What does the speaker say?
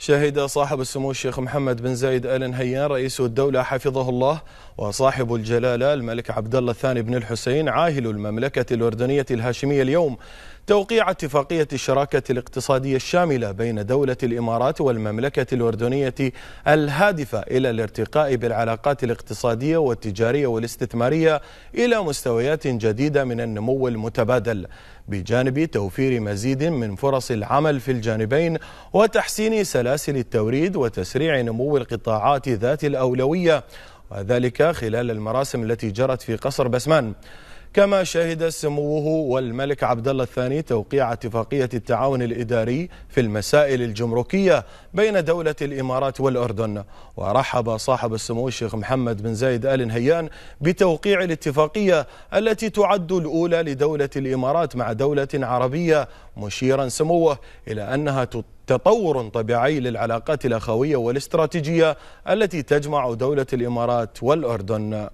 شهد صاحب السمو الشيخ محمد بن زايد آل نهيان رئيس الدولة حفظه الله وصاحب الجلالة الملك عبد الله الثاني بن الحسين عاهل المملكة الأردنية الهاشمية اليوم. توقيع اتفاقية الشراكة الاقتصادية الشاملة بين دولة الإمارات والمملكة الأردنية الهادفة إلى الارتقاء بالعلاقات الاقتصادية والتجارية والاستثمارية إلى مستويات جديدة من النمو المتبادل بجانب توفير مزيد من فرص العمل في الجانبين وتحسين سلاسل التوريد وتسريع نمو القطاعات ذات الأولوية وذلك خلال المراسم التي جرت في قصر بسمان. كما شهد سموه والملك عبد الله الثاني توقيع اتفاقية التعاون الإداري في المسائل الجمركية بين دولة الإمارات والأردن. ورحب صاحب السمو الشيخ محمد بن زايد آل نهيان بتوقيع الاتفاقية التي تعد الأولى لدولة الإمارات مع دولة عربية مشيرا سموه إلى أنها تطور طبيعي للعلاقات الأخوية والاستراتيجية التي تجمع دولة الإمارات والأردن.